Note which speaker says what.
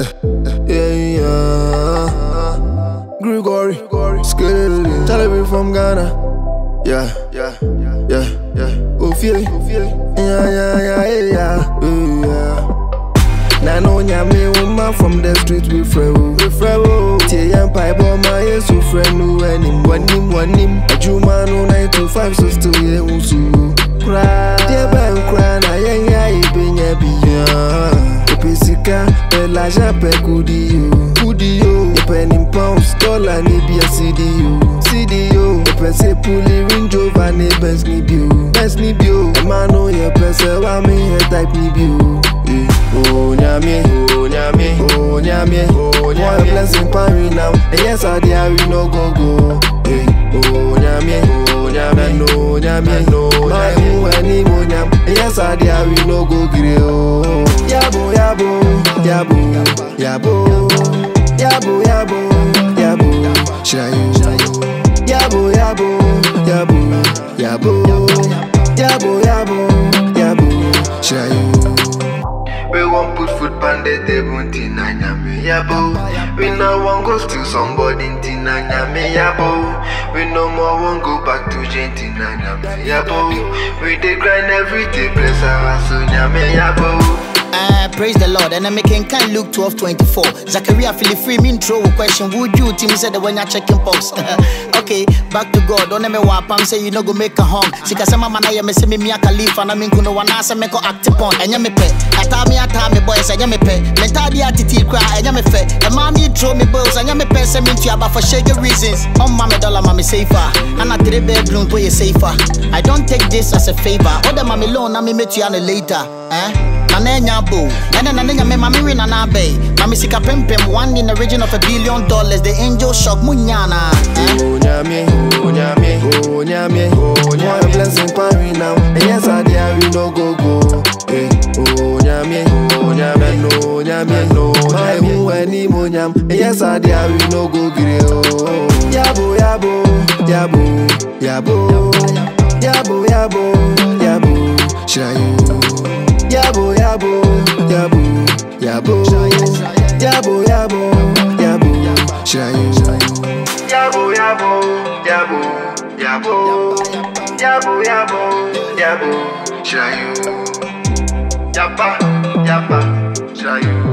Speaker 1: Yeah, yeah. Greygori, Skilly, Charlie from Ghana. Yeah, yeah, yeah, yeah. Oh, it. Yeah, yeah, yeah, yeah, yeah. yeah. Nano nyame woman from the street we frewo oh. we frewo oh. tie yan pai bo ma yesu frenu enim wanim wanim adwuma no 9 to 5 so still ye unsu kra tie ban kra na yen ya epesika elaja pe kudi yo kudi yo epenim pounds dollar ni bia cd yo cd yo epese puli Range Rover ne best ni bio best ni bio emano ye pese wa me he type ni bio Eh, Oh nyame, oh nyame, oh nyame, oh nyame. Boy blessing parry now, and yes I dare we no go go. Eh, Oh nyame, oh nyame, no nyame, no nyame. who any mo nyam, and yes I dare yabo, yabo yabo, yabo, shayo. Yabo yabo, yabo, yabo, yabo yabo, yabo, shayo. We won't put food on the table, Tina Nyame Yabo. We no want go steal somebody, Tina Nyame Yabo. We no more won't go back to jail, Tina Nyame Yabo. We dey grind every day, bless our hustle, Nyame Yabo.
Speaker 2: Uh, praise the Lord. And I'm making kind Luke 12 24. Zachariah feel free me intro with question. Would you team said when you're checking post? okay, back to God. Don't me wap I'm say you no go make a home. Sika sama mana ya me me mi akalifa na min kuno wana se me ko act upon. Enya me pe. Ata mi ata me boys enya me pe. Me di attitude cry enya me fe. E ma mi throw me bills enya me pe se me ntua but for shaggy reasons. On mama dollar mama safer. And a three bedroom to you safer. I don't take this as a favor. Other mama loan na me metu later. Eh? Na na enya bo ɛna na ne nyame ma me we na na abɛi ma me sika pempem one in the region of a billion dollars the angel shock mu nyana eh?
Speaker 1: Oh nyame, oh nyame, oh nyame, oh nyame. Boy blessing parry now, and yes I dare we no go go. Eh, oh nyame, oh nyame, no nyame, no nyame. who any mo and yes I dare we no go gree oh. Yabo yabo, yabo, yabo, yabo yabo, yabo yabo, yabo. Yabo yabo, yabo, yabo, yabo yabo, yabo, shayo. Yaba, yaba, shayo.